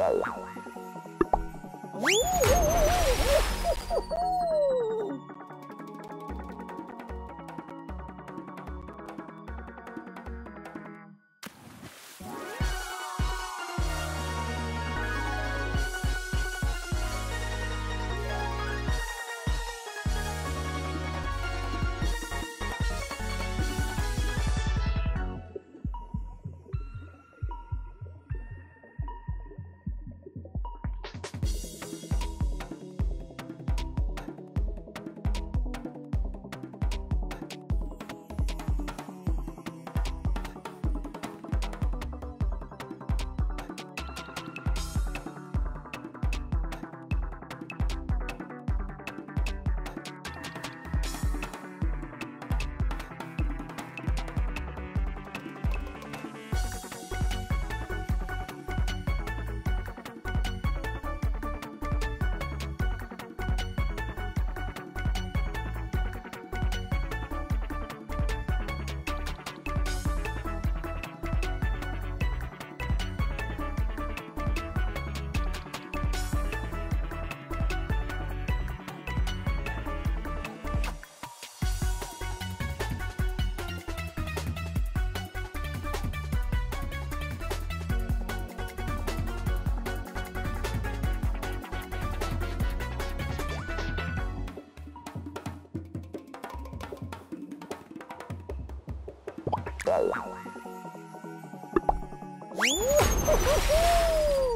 身了。了。呜呼呼呼！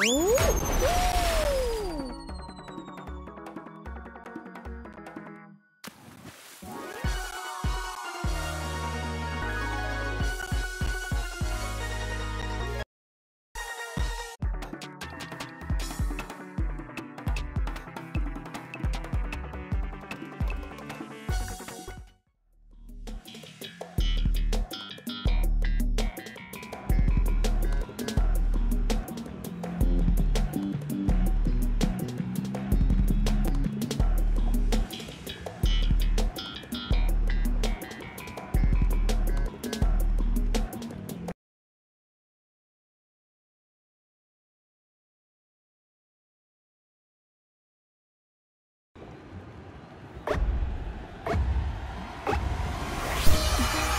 Ooh.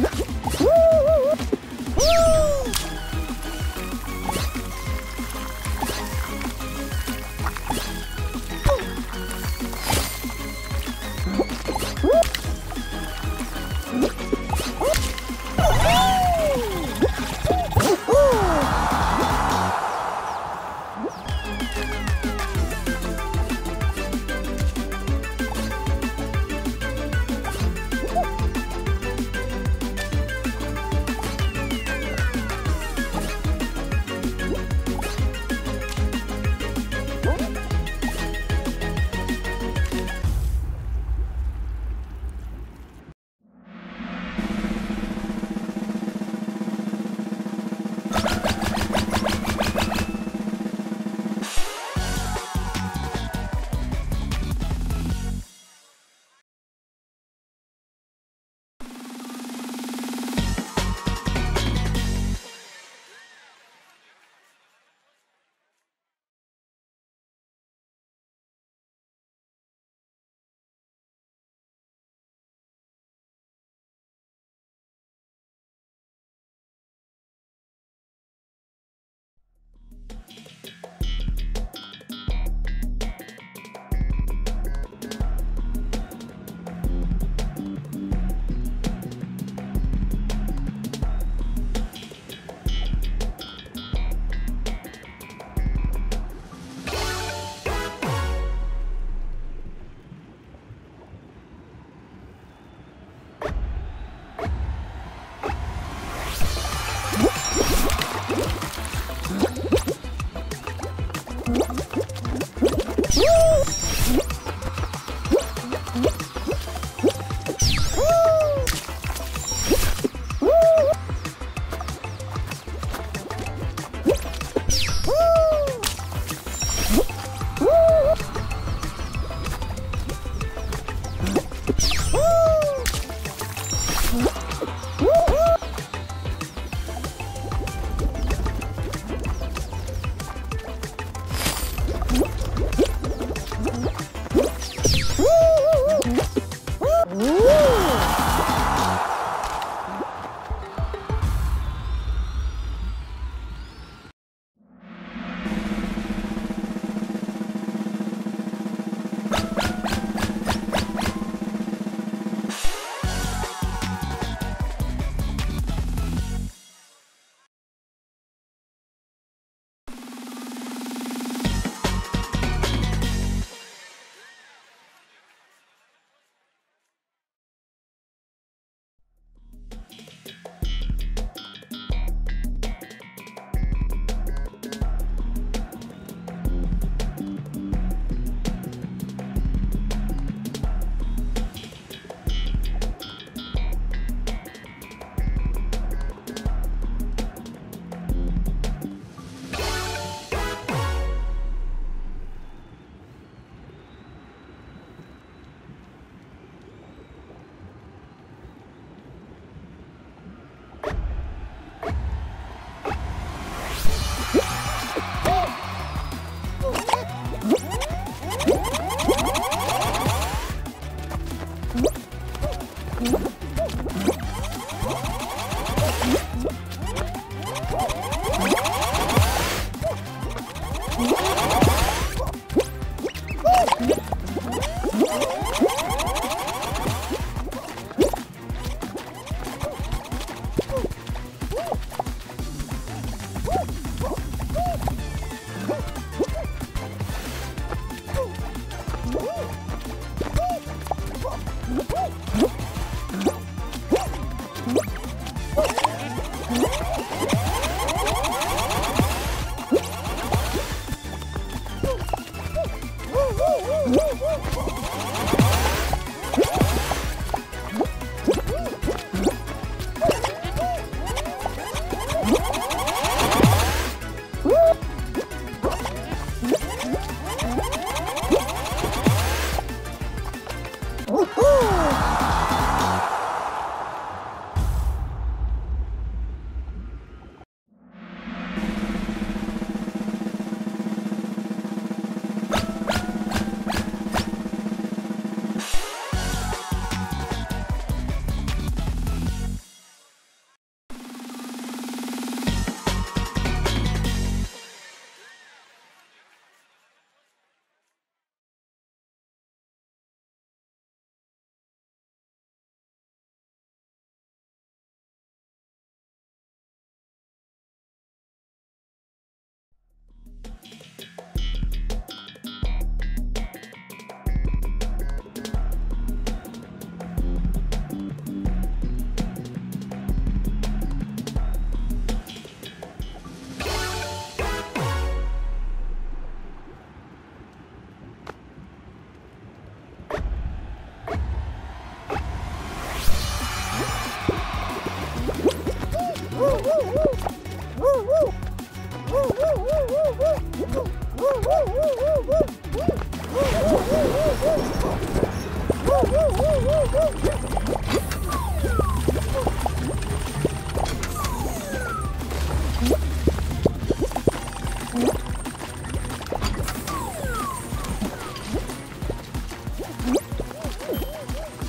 같습니다.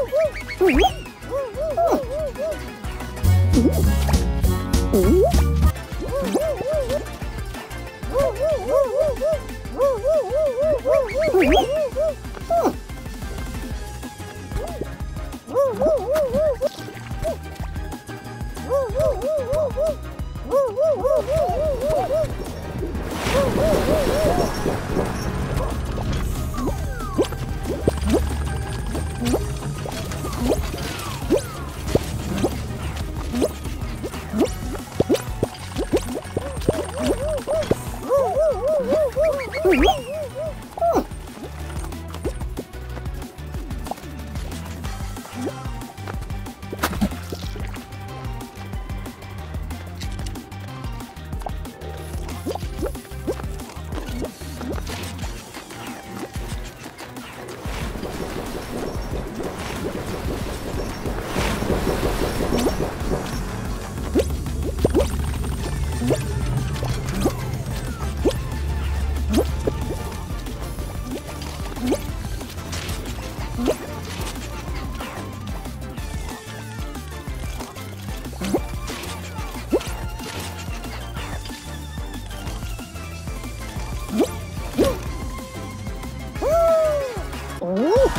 Woo!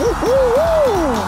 Woo-hoo-hoo!